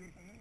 Mm-hmm.